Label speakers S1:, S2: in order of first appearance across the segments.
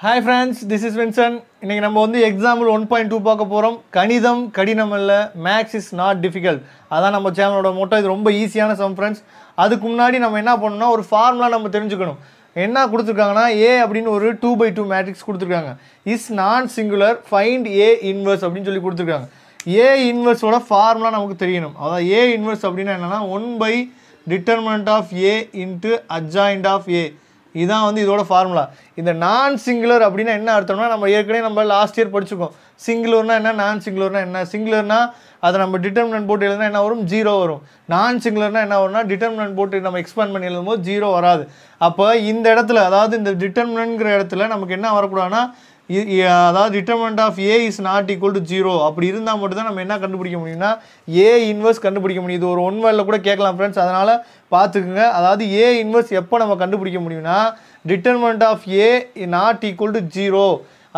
S1: Hi friends this is Vinson இன்னைக்கு நம்ம வந்து எக்ஸாம்பிள் ஒன் பாயிண்ட் டூ பார்க்க போகிறோம் கணிதம் கடினம் அல்ல. மேக்ஸ் இஸ் நாட் டிஃபிகல்ட் அதான் நம்ம சேனலோட மோட்டோ இது ரொம்ப ஈஸியான சம் ஃப்ரெண்ட்ஸ் அதுக்கு முன்னாடி நம்ம என்ன பண்ணணும்னா ஒரு ஃபார்முலா நம்ம தெரிஞ்சுக்கணும். என்ன கொடுத்துருக்காங்கன்னா? ஏ அப்படின்னு ஒரு டூ பை டூ மேட்ரிக்ஸ் கொடுத்துருக்காங்க. Is non singular find A inverse அப்படின்னு சொல்லி கொடுத்துருக்காங்க. ஏ இன்வர்ஸோட ஃபார்முலா நமக்கு தெரியணும். அதாவது ஏ இன்வர்ஸ் அப்படின்னா என்னென்னா one by determinant of A into adjoint of A இதுதான் வந்து இதோட ஃபார்முலா இந்த நான் சிங்குலர் அப்படின்னா என்ன அர்த்தம்னா நம்ம ஏற்கனவே நம்ம லாஸ்ட் இயர் படிச்சுக்கோம். சிங்குலர்னா என்ன நான் சிங்குலர்னா என்ன? சிங்குலர்னா அதை நம்ம டிட்டர்மினன்ட் போட்டு எழுதுனா என்ன வரும்? ஜீரோ வரும். நான் சிங்குலர்னா என்ன வரும்னா டிட்டர்மினன்ட் போட்டு நம்ம எக்ஸ்பேண்ட் பண்ணி எழுதும்போது ஜீரோ வராது. அப்போ இந்த இடத்துல அதாவது இந்த டிட்டர்மினன்ட்ங்கிற இடத்துல நமக்கு என்ன வரக்கூடாதுன்னா அதாவது determinant of A is not equal to zero அப்படி இருந்தால் மட்டும்தான் நம்ம என்ன கண்டுபிடிக்க முடியும்னா ஏ இன்வெர்ஸ் கண்டுபிடிக்க முடியும். இது ஒரு ஒன் வேலில் கூட கேட்கலாம் ஃப்ரெண்ட்ஸ் அதனால் பார்த்துக்குங்க. அதாவது ஏ இன்வெர்ஸ் எப்போ நம்ம கண்டுபிடிக்க முடியும்னா determinant of A not equal to zero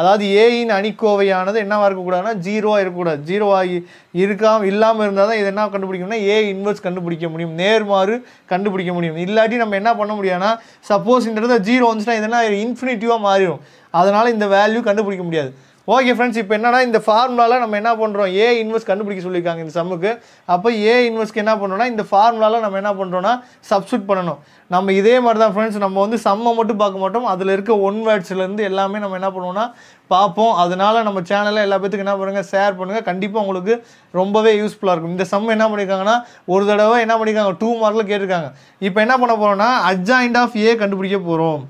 S1: அதாவது ஏயின் அணிக்கோவையானது என்னவாக இருக்கக்கூடாதுன்னா ஜீரோவாக இருக்கக்கூடாது. ஜீரோவாக இருக்காமல் இல்லாமல் இருந்தால் தான் இது என்ன கண்டுபிடிக்கணும்னா ஏ இன்வெர்ஸ் கண்டுபிடிக்க முடியும். நேர்மாறு கண்டுபிடிக்க முடியும். இல்லாட்டி நம்ம என்ன பண்ண முடியாதுன்னா சப்போஸ் இந்த இடத்துல ஜீரோ வந்துச்சுன்னா இதெல்லாம் இன்ஃபினிட்டிவாக மாறிடும். அதனால் இந்த வேல்யூ கண்டுபிடிக்க முடியாது. ஓகே ஃப்ரெண்ட்ஸ் இப்போ என்னன்னா இந்த ஃபார்முலாவில் நம்ம என்ன பண்ணுறோம் ஏ இன்வெஸ்ட் கண்டுபிடிக்க சொல்லியிருக்காங்க இந்த சம்முக்கு அப்போ ஏ இன்வெஸ்ட்க்கு என்ன பண்ணுறோம்னா இந்த ஃபார்முலாவில் நம்ம என்ன பண்ணுறோம்னா சப்ஸ்டியூட் பண்ணணும். நம்ம இதே மாதிரி தான் ஃப்ரெண்ட்ஸ் நம்ம வந்து சம்மை மட்டும் பார்க்க மாட்டோம். அதில் இருக்க ஒன் வேர்ட்ஸ்லேருந்து எல்லாமே நம்ம என்ன பண்ணுவோம்னா பார்ப்போம். அதனால் நம்ம சேனலில் எல்லா பேத்துக்கு என்ன பண்ணுங்கள் ஷேர் பண்ணுங்கள் கண்டிப்பாக உங்களுக்கு ரொம்பவே யூஸ்ஃபுல்லாக இருக்கும். இந்த சம் என்ன பண்ணியிருக்காங்கன்னா ஒரு தடவை என்ன பண்ணியிருக்காங்க டூ மார்க்கில் கேட்டிருக்காங்க. இப்போ என்ன பண்ண போகிறோம்னா அட்ஜாயிண்ட் ஆஃப் ஏ கண்டுபிடிக்க போகிறோம்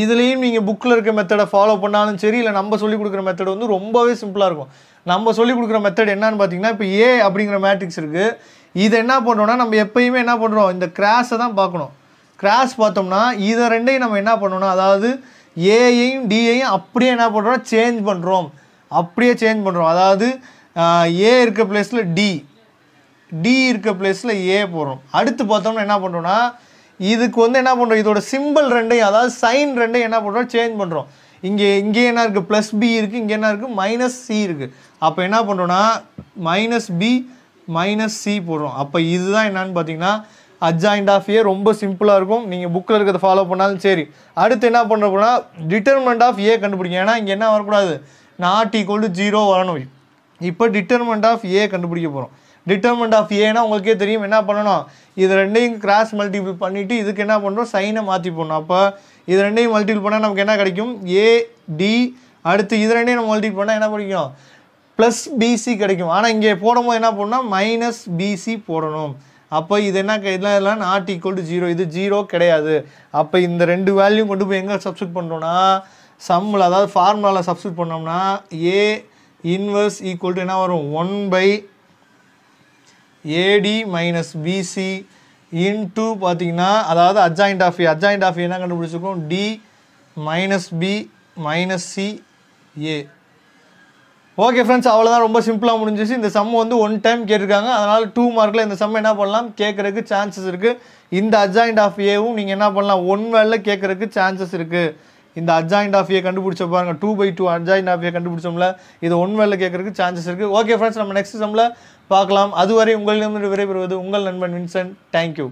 S1: இதுலேயும் நீங்கள் புக்கில் இருக்க மெத்தடை ஃபாலோ பண்ணாலும் சரி இல்லை நம்ம சொல்லிக் கொடுக்குற மெத்தட் வந்து ரொம்பவே சிம்பிளாக இருக்கும். நம்ம சொல்லிக் கொடுக்குற மெத்தட் என்னன்னு பார்த்தீங்கன்னா இப்போ ஏ அப்படிங்கிற மேட்ரிக்ஸ் இருக்குது இதை என்ன பண்ணுறோம்னா நம்ம எப்பயுமே என்ன பண்ணுறோம் இந்த கிராஸை தான் பார்க்கணும். கிராஸ் பார்த்தோம்னா இதை ரெண்டையும் நம்ம என்ன பண்ணோம்னா அதாவது ஏயையும் டியையும் அப்படியே என்ன பண்ணுறோம் சேஞ்ச் பண்ணுறோம் அப்படியே சேஞ்ச் பண்ணுறோம் அதாவது ஏ இருக்க பிளேஸில் டி டி இருக்க பிளேஸில் ஏ போடுறோம் அடுத்து பார்த்தோம்னா என்ன பண்ணுறோன்னா இதுக்கு வந்து என்ன பண்ணுறோம் இதோட சிம்பிள் ரெண்டையும் அதாவது சைன் ரெண்டையும் என்ன பண்ணுறோம் சேஞ்ச் பண்ணுறோம் இங்கே இங்கே என்ன இருக்குது ப்ளஸ் பி இருக்குது இங்கே என்ன இருக்குது மைனஸ் சி இருக்குது அப்போ என்ன பண்ணுறோன்னா மைனஸ் பி மைனஸ் சி போடுறோம். அப்போ இதுதான் என்னன்னு பார்த்தீங்கன்னா அட்ஜாயிண்ட் ஆஃப் ஏ ரொம்ப சிம்பிளாக இருக்கும். நீங்கள் புக்கில் இருக்கிறத ஃபாலோ பண்ணாலும் சரி. அடுத்து என்ன பண்ணுற போனால் டிட்டர்மெண்ட் ஆஃப் ஏ கண்டுபிடிங்க ஏன்னா இங்கே என்ன வரக்கூடாது? நாட் ஈக்குவல் டு ஜீரோ வரணும். இப்போ டிட்டர்மெண்ட் ஆஃப் ஏ கண்டுபிடிக்க போகிறோம் டிட்டர்மெண்ட் ஆஃப் ஏன்னா உங்களுக்கே தெரியும் என்ன பண்ணணும்? இது ரெண்டையும் கிராஸ் மல்டிபிள் பண்ணிவிட்டு இதுக்கு என்ன பண்ணுறோம் சைனை மாற்றி போடணும். அப்போ இது ரெண்டையும் மல்டிபிள் பண்ணால் நமக்கு என்ன கிடைக்கும்? ஏ டி அடுத்து இது ரெண்டையும் நம்ம மல்டிபிள் பண்ணால் என்ன பிடிக்கும் ப்ளஸ் பிசி கிடைக்கும். ஆனால் இங்கே போடும்போது என்ன பண்ணால் மைனஸ் பிசி போடணும். அப்போ இது என்ன இதெல்லாம் இதெல்லாம் நாட் ஈக்குவல் டு ஜீரோ இது ஜீரோ கிடையாது. அப்போ இந்த ரெண்டு வேல்யூ கொண்டு போய் எங்கே சப்ஸ்டியூட் பண்ணுறோன்னா சம்மில் அதாவது ஃபார்முலாவில் சப்ஸ்டியூட் பண்ணோம்னா ஏ இன்வர்ஸ் ஈக்குவல் டு என்ன வரும்? One by AD minus BC into பார்த்தீங்கன்னா அதாவது adjoint of A adjoint of என்ன கண்டுபிடிச்சிருக்கோம்? D minus B minus C A okay friends அவ்வளோதான் ரொம்ப சிம்பிளாக முடிஞ்சிச்சு. இந்த சம் வந்து ஒன் டைம் கேட்டிருக்காங்க. அதனால் டூ மார்க்கில் இந்த சம் என்ன பண்ணலாம்? கேட்குறதுக்கு சான்சஸ் இருக்குது இந்த அட்ஜாயிண்ட் ஆஃப் ஏவும் நீங்கள் என்ன பண்ணலாம்? ஒன் வேலில் கேட்குறதுக்கு சான்சஸ் இருக்குது இந்த அட்ஜாயிண்ட் ஆஃபியை கண்டுபிடிச்ச பாருங்கள் டூ பை டூ அட்ஜாயிண்ட் ஆஃபியை கண்டுபிடிச்சோம்ல இது ஒன் வேலை கேட்குறதுக்கு சான்சஸ் இருக்குது ஓகே ஃப்ரெண்ட்ஸ் நம்ம நெக்ஸ்ட் சம்மில் பார்க்கலாம். அதுவரை உங்களிடம் விடைபெறுவது உங்கள் நண்பன் வின்சென்ட் தேங்க்யூ